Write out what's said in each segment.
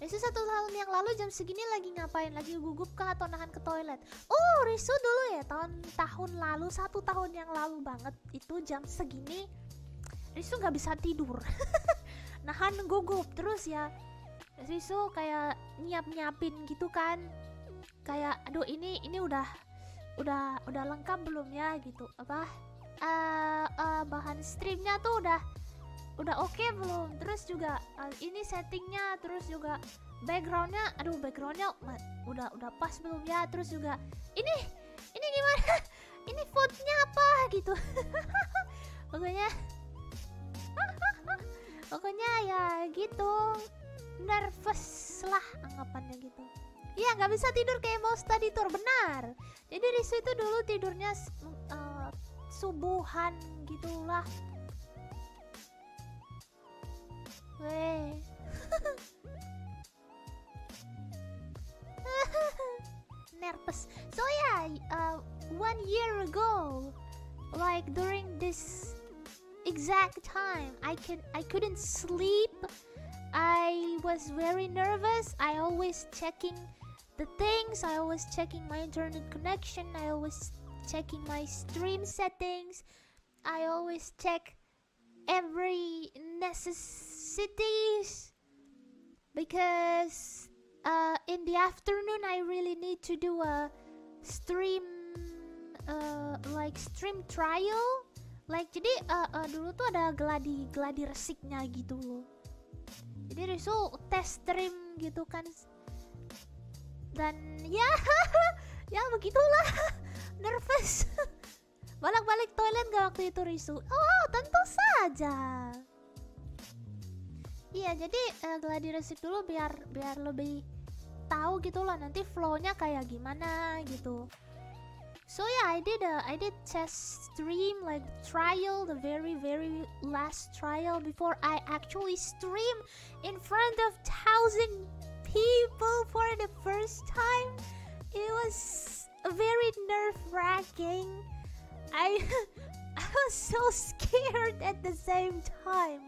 Risu satu tahun yang lalu jam segini lagi ngapain? Lagi gugup kah atau nahan ke toilet? Oh, Risu dulu ya tahun tahun lalu satu tahun yang lalu banget itu jam segini Risu nggak bisa tidur. nahan gugup terus ya. Risu kayak nyiap nyiapin gitu kan. Kayak aduh ini ini udah udah udah lengkap belum ya gitu apa uh, uh, bahan streamnya tuh udah udah oke okay belum? Terus juga uh, ini settingnya terus juga backgroundnya aduh backgroundnya udah udah pas belum ya? Terus juga ini ini gimana? Ini fontnya apa? gitu. Pokoknya pokoknya ya gitu. Nervous lah anggapannya gitu. Iya nggak bisa tidur kayak mau study tour benar. Jadi Risu itu dulu tidurnya uh, subuhan gitulah Nervous. So yeah, uh, one year ago, like during this exact time, I can I couldn't sleep. I was very nervous. I always checking the things. I always checking my internet connection. I always checking my stream settings. I always check every necessities because uh, in the afternoon I really need to do a stream uh, like stream trial. Like jadi uh, uh, dulu tuh ada gladi gladi resiknya gitu jadi Risu tes stream gitu kan. Dan ya ya begitulah. Nervous. Balik-balik toilet gak waktu itu Risu? Oh, tentu saja. Iya, jadi uh, gladi resik dulu biar biar lebih tahu gitu loh nanti flownya kayak gimana gitu. So yeah, I did a I did test stream like trial the very very last trial before I actually stream in front of thousand people for the first time. It was very nerve wracking I I was so scared at the same time.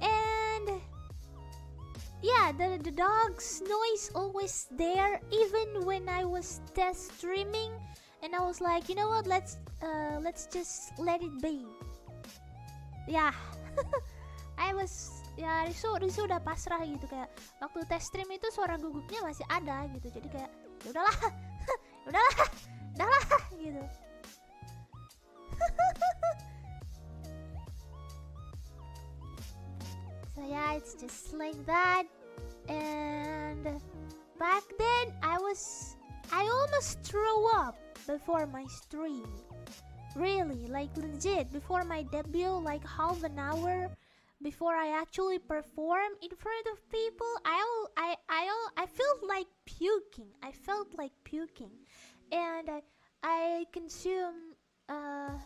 And yeah, the, the dog's noise always there even when I was test streaming and I was like, you know what, let's uh, let's just let it be. Yeah. I was ya Risu Risu udah pasrah gitu kayak waktu test stream itu suara gugupnya masih ada gitu jadi kayak ya udahlah udahlah it's just like that. And back then I was I almost threw up before my stream. Really like legit. Before my debut like half an hour before I actually perform in front of people I I I I felt like puking. I felt like puking. And I, I consume uh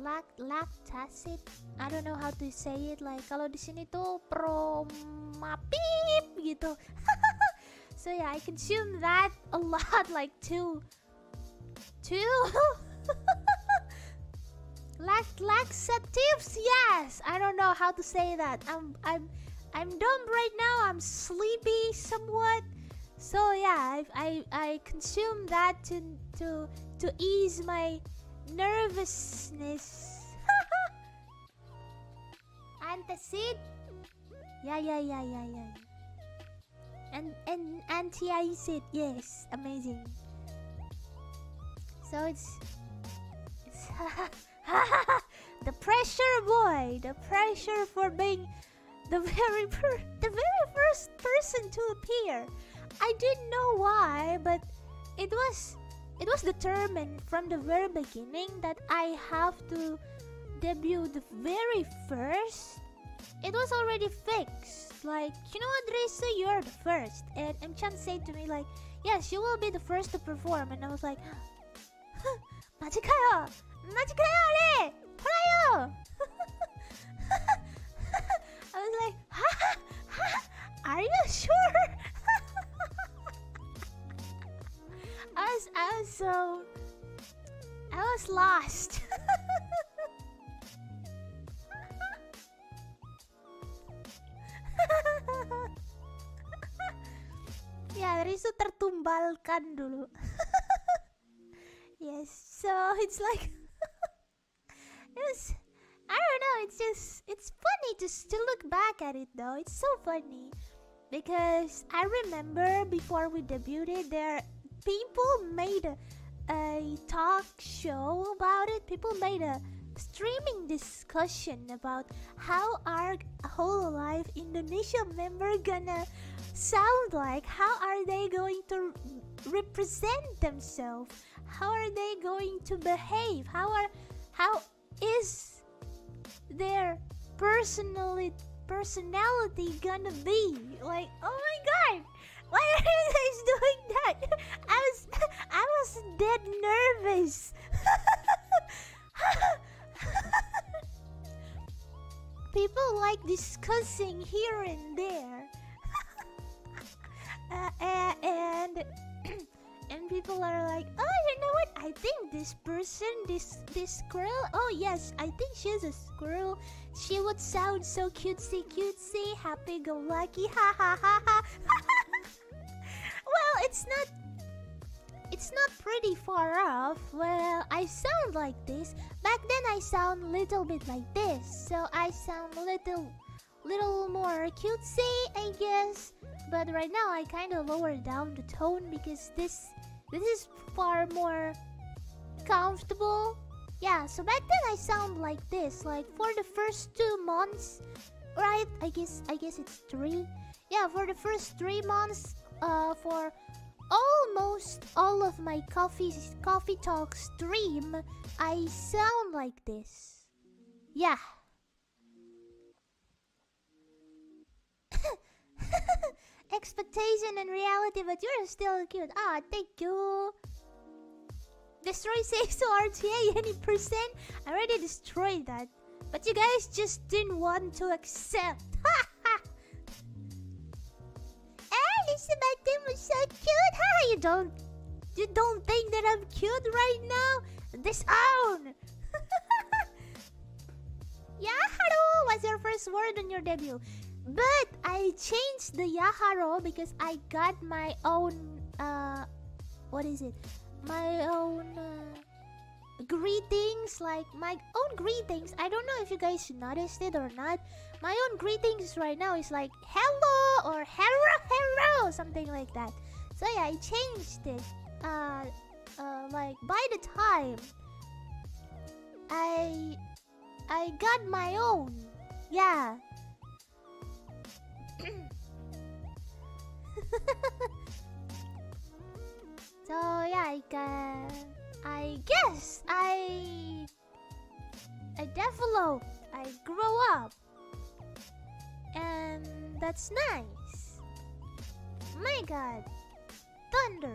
lac lactacid I don't know how to say it like kalau di sini tuh promapip gitu. So yeah I consume that a lot like two two Lac laxatives yes! I don't know how to say that. I'm I'm I'm dumb right now. I'm sleepy somewhat. So yeah, I I, I consume that to to to ease my nervousness. Antacid? Yeah, yeah, yeah, yeah, yeah. And and anti-acid, yes, amazing. So it's it's the pressure, boy, the pressure for being the very the very first person to appear. I didn't know why, but it was it was determined from the very beginning that I have to debut the very first. It was already fixed. Like, you know what, Risa, you're the first. And M Chan said to me like, yes, you will be the first to perform. And I was like, 마지카요! 마지카요, 네! 돌아요! I was like, are so I was lost. ya dari tertumbalkan dulu. yes, so it's like it was. I don't know. It's just it's funny to look back at it though. It's so funny because I remember before we debuted there people made a, talk show about it. People made a streaming discussion about how our Hololive Indonesia member gonna sound like. How are they going to represent themselves? How are they going to behave? How are how is their personality personality gonna be? Like, oh my god! Why are you guys doing that? I was I was dead nervous. People like discussing here and there. uh, and and people are like, "Oh, you know what? I think this person, this this squirrel. Oh yes, I think she's a squirrel. She would sound so cutesy, cutesy, happy-go-lucky. Ha ha ha ha." It's not it's not pretty far off. Well, I sound like this. Back then I sound little bit like this. So I sound little little more cutesy, I guess. But right now I kind of lower down the tone because this this is far more comfortable. Yeah, so back then I sound like this, like for the first two months, right? I guess I guess it's three. Yeah, for the first three months, uh, for almost all of my coffee coffee talk stream, I sound like this. Yeah. Expectation and reality, but you're still cute. Ah, thank you. Destroy saves to RTA any percent? I already destroyed that. But you guys just didn't want to accept. Ha! Lisa Martin was so cute. Ha! You don't, you don't think that I'm cute right now? Disown. Yaharo was your first word on your debut, but I changed the Yaharo because I got my own. Uh, what is it? My own. Uh, greetings, like my own greetings. I don't know if you guys noticed it or not. My own greetings right now is like hello or hello, hello, something like that. So yeah, I changed it. Uh, uh, like by the time I I got my own. Yeah. so yeah, I got. I guess I I developed, I grow up. And that's nice. My god. Thunder.